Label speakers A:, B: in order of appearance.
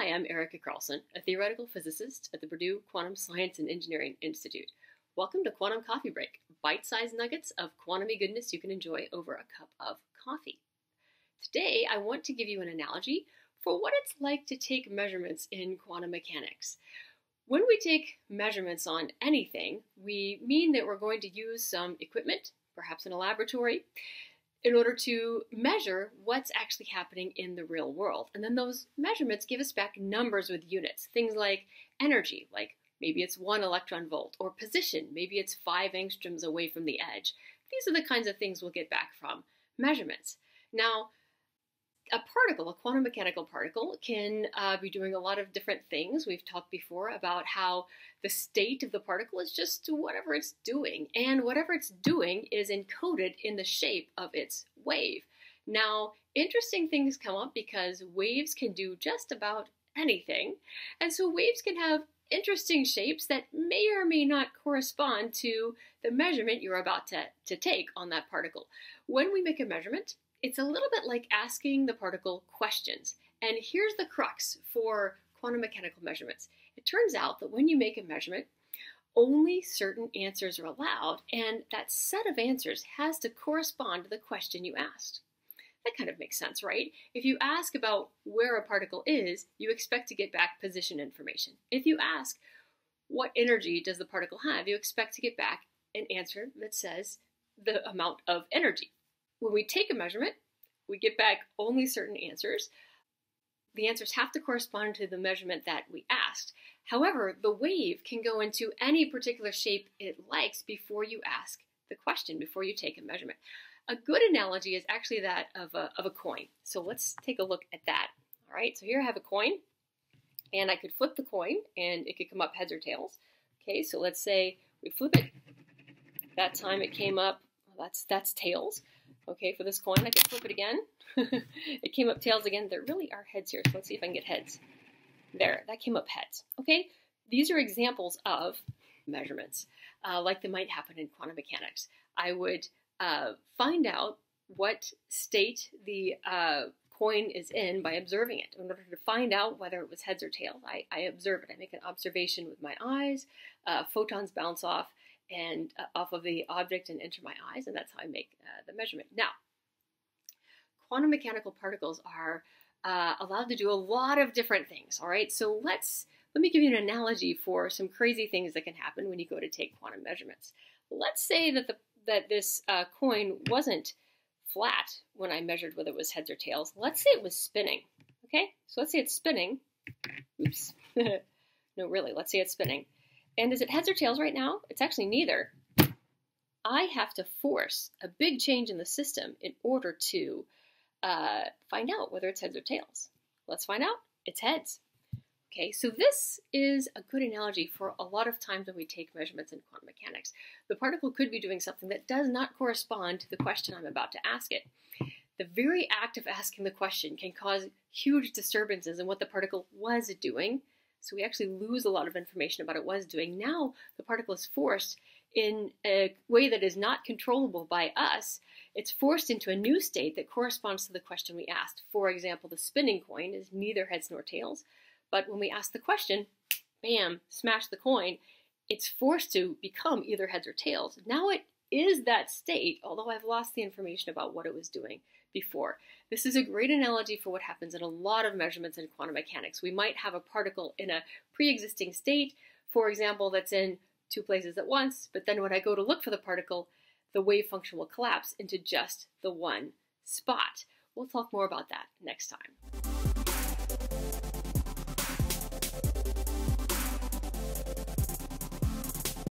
A: Hi, I'm Erica Carlson, a theoretical physicist at the Purdue Quantum Science and Engineering Institute. Welcome to Quantum Coffee Break, bite sized nuggets of quantumy goodness you can enjoy over a cup of coffee. Today, I want to give you an analogy for what it's like to take measurements in quantum mechanics. When we take measurements on anything, we mean that we're going to use some equipment, perhaps in a laboratory, in order to measure what's actually happening in the real world. And then those measurements give us back numbers with units, things like energy, like maybe it's one electron volt, or position, maybe it's five angstroms away from the edge. These are the kinds of things we'll get back from measurements. Now, a particle, a quantum mechanical particle, can uh, be doing a lot of different things. We've talked before about how the state of the particle is just whatever it's doing, and whatever it's doing is encoded in the shape of its wave. Now, interesting things come up because waves can do just about anything, and so waves can have interesting shapes that may or may not correspond to the measurement you're about to, to take on that particle. When we make a measurement, it's a little bit like asking the particle questions. And here's the crux for quantum mechanical measurements. It turns out that when you make a measurement, only certain answers are allowed, and that set of answers has to correspond to the question you asked. That kind of makes sense, right? If you ask about where a particle is, you expect to get back position information. If you ask, what energy does the particle have, you expect to get back an answer that says the amount of energy. When we take a measurement, we get back only certain answers. The answers have to correspond to the measurement that we asked. However, the wave can go into any particular shape it likes before you ask the question, before you take a measurement. A good analogy is actually that of a, of a coin. So let's take a look at that. All right, so here I have a coin, and I could flip the coin, and it could come up heads or tails. Okay, so let's say we flip it. That time it came up, well, that's, that's tails. Okay, for this coin, I can flip it again. it came up tails again. There really are heads here, so let's see if I can get heads. There, that came up heads. Okay, these are examples of measurements, uh, like they might happen in quantum mechanics. I would uh, find out what state the uh, coin is in by observing it. In order to find out whether it was heads or tails, I, I observe it. I make an observation with my eyes. Uh, photons bounce off and uh, off of the object and enter my eyes, and that's how I make uh, the measurement. Now, quantum mechanical particles are uh, allowed to do a lot of different things. All right, so let's let me give you an analogy for some crazy things that can happen when you go to take quantum measurements. Let's say that the that this uh, coin wasn't flat when I measured whether it was heads or tails. Let's say it was spinning. Okay, so let's say it's spinning. Oops. no, really, let's say it's spinning. And is it heads or tails right now? It's actually neither. I have to force a big change in the system in order to uh, find out whether it's heads or tails. Let's find out. It's heads. Okay, so this is a good analogy for a lot of times when we take measurements in quantum mechanics. The particle could be doing something that does not correspond to the question I'm about to ask it. The very act of asking the question can cause huge disturbances in what the particle was doing so we actually lose a lot of information about what it was doing. Now the particle is forced in a way that is not controllable by us. It's forced into a new state that corresponds to the question we asked. For example, the spinning coin is neither heads nor tails, but when we ask the question, bam, smash the coin, it's forced to become either heads or tails. Now it is that state, although I've lost the information about what it was doing before. This is a great analogy for what happens in a lot of measurements in quantum mechanics. We might have a particle in a pre-existing state, for example, that's in two places at once, but then when I go to look for the particle, the wave function will collapse into just the one spot. We'll talk more about that next time.